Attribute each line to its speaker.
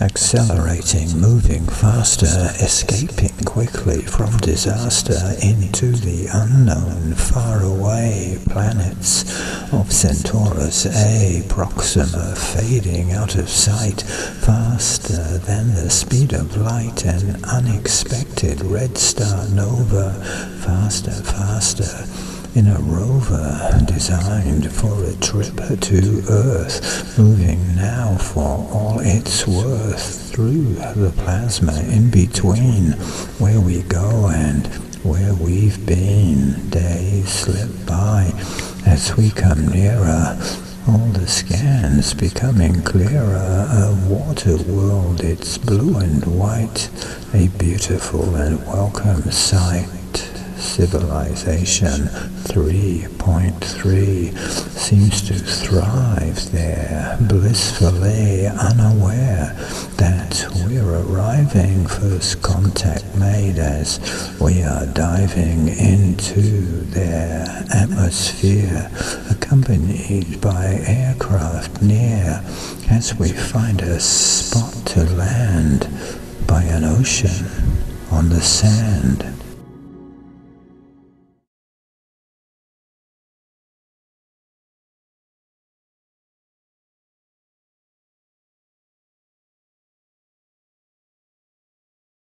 Speaker 1: accelerating, moving faster, escaping quickly from disaster into the unknown, faraway planets of Centaurus A, Proxima, fading out of sight, faster than the speed of light, an unexpected red star nova, faster, faster in a rover designed for a trip to Earth, moving now for all it's worth through the plasma in between where we go and where we've been. Days slip by as we come nearer. All the scans becoming clearer, a water world, it's blue and white, a beautiful and welcome sight civilization. 3.3 seems to thrive there, blissfully unaware that we're arriving, first contact made as we are diving into their atmosphere, accompanied by aircraft near as we find a spot to land by an ocean on the sand